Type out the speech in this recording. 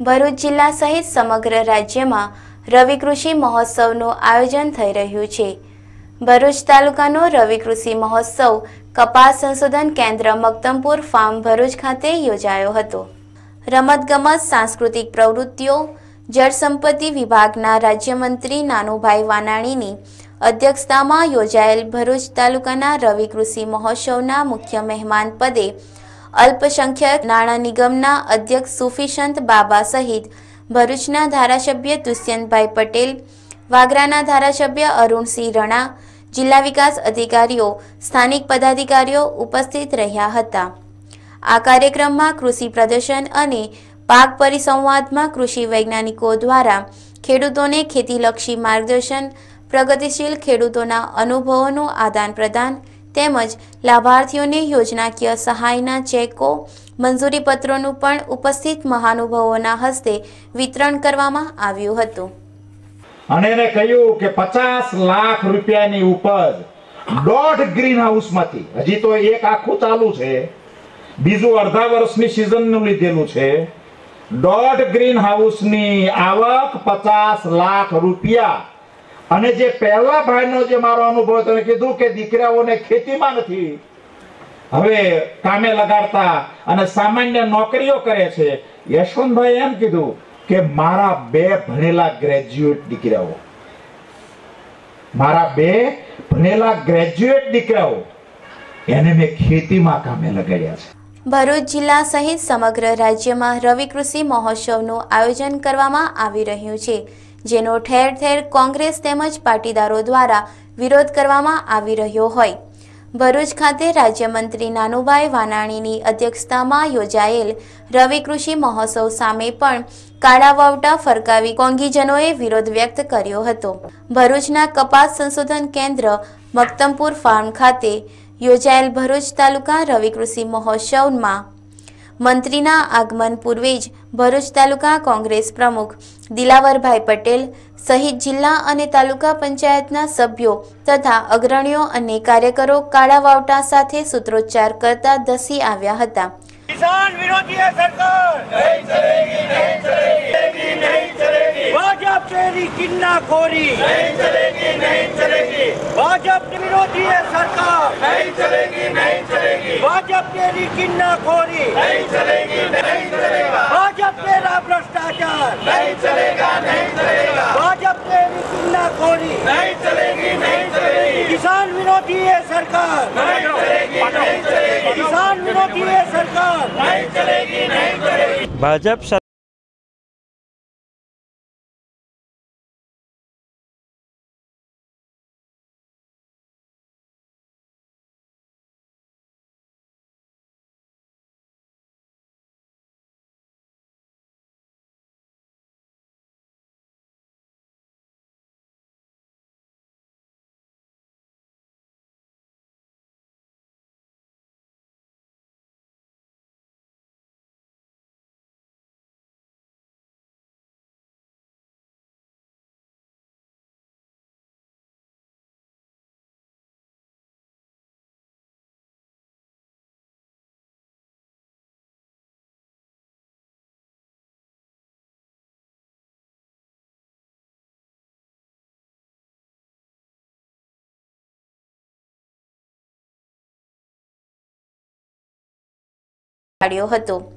ભરૂચ જિલ્લા સહિત સમગ્ર રાજ્યમાં રવિ કૃષિ મહોત્સવનું આયોજન થઈ રહ્યું છે. ભરૂચ તાલુકાનો રવિ કૃષિ મહોત્સવ કપાસ સંશોધન કેન્દ્ર મક્તમપુર ફાર્મ ભરૂચ ખાતે યોજાયો હતો. રમતગમત, સાંસ્કૃતિક પ્રવૃત્તિઓ જળસંપત્તિ વિભાગના રાજ્યમંત્રી નાનુભાઈ વાનાણીની અધ્યક્ષતામાં યોજાયેલ ભરૂચ તાલુકાના રવિ કૃષિ મહોત્સવના મુખ્ય મહેમાન પદે અલ્પસંખ્યક નાણાં નિગમના અધ્યક્ષ સુફીશંત બાબા સહિત ભરૂચના ધારાસભ્ય દુષ્યંતભાઈ પટેલ, વાગરાના ધારાસભ્ય અરુણસિંહ રણા, જિલ્લા વિકાસ અધિકારીઓ, સ્થાનિક પદાધિકારીઓ ઉપસ્થિત રહ્યા હતા. આ કાર્યક્રમમાં કૃષિ પ્રદર્શન અને પાક પરિસંવાદમાં કૃષિ વૈજ્ઞાનિકો દ્વારા ખેડૂતોને ખેતીલક્ષી માર્ગદર્શન, પ્રગતિશીલ ખેડૂતોના અનુભવોનું આદાન પ્રદાન તેમજ લાભાર્થીઓને યોજનાકીય સહાયના ચેકો મંજૂરીપત્રોનું પણ ઉપસ્થિત મહાનુભાવોના હસ્તે વિતરણ કરવામાં આવ્યું હતું. અને એને કહ્યું કે પચાસ લાખ રૂપિયાની ઉપજ દોઢ ગ્રીન હાઉસમાંથી હજી તો એક આખું ચાલુ છે, બીજું અડધા વર્ષની સિઝનનું લીધેલું છે, દોઢ ગ્રીન હાઉસની આવક પચાસ લાખ રૂપિયા અને જે પહેલા ભાઈનો જે મારો અનુભવ તમે કીધું કે દીકરાઓને ખેતીમાં નથી. હવે કામે લગાડતા અને સામાન્ય નોકરીઓ કરે છે. યશવંતભાઈ એમ કીધું કે મારા બે ભણેલા ગ્રેજ્યુએટ દીકરાઓ. મારા બે ભણેલા ગ્રેજ્યુએટ દીકરાઓ, એને મેં ખેતીમાં કામે લગાડ્યા છે. ભરૂચ જિલ્લા સહિત સમગ્ર રાજ્યમાં રવિ કૃષિ મહોત્સવનું આયોજન કરવામાં આવી રહ્યું છે. જેનો ઠેર ઠેર કોંગ્રેસ તેમજ પાટીદારો દ્વારા વિરોધ કરવામાં આવી રહ્યો હોય. ભરૂચ ખાતે રાજ્યમંત્રી નાનુભાઈ વાનાણીની અધ્યક્ષતામાં યોજાયેલ રવિ કૃષિ મહોત્સવ સામે પણ કાળા વાવટા ફરકાવી કોંગીજનોએ વિરોધ વ્યક્ત કર્યો હતો. ભરૂચના કપાસ સંશોધન કેન્દ્ર મક્તમપુર ફાર્મ ખાતે યોજાયેલ ભરૂચ તાલુકા રવિ કૃષિ મહોત્સવમાં મંત્રીના આગમન પૂર્વે જ ભરૂચ તાલુકા કોંગ્રેસ પ્રમુખ દિલાવરભાઈ પટેલ સહિત જિલ્લા અને તાલુકા પંચાયતના સભ્યો તથા અગ્રણીઓ અને કાર્યકરો કાળા વાવટા સાથે સૂત્રોચ્ચાર કરતા ધસી આવ્યા હતા. કિસાન વિરોધી भाजपा विरोधी है सरकार। नहीं चलेगी नहीं चलेगी। भाजप के लिए किन्ना खोरी। नहीं चलेगी नहीं चलेगा। भाजपा तेरा भ्रष्टाचार। नहीं चलेगा नहीं चलेगा। भाजप के लिए किन्ना खोरी। नहीं चलेगी नहीं चलेगी। किसान विरोधी है सरकार। नहीं चलेगी नहीं चलेगी। किसान विरोधी है सरकार। नहीं चलेगी नहीं चलेगी। भाजपा પાડ્યો હતો.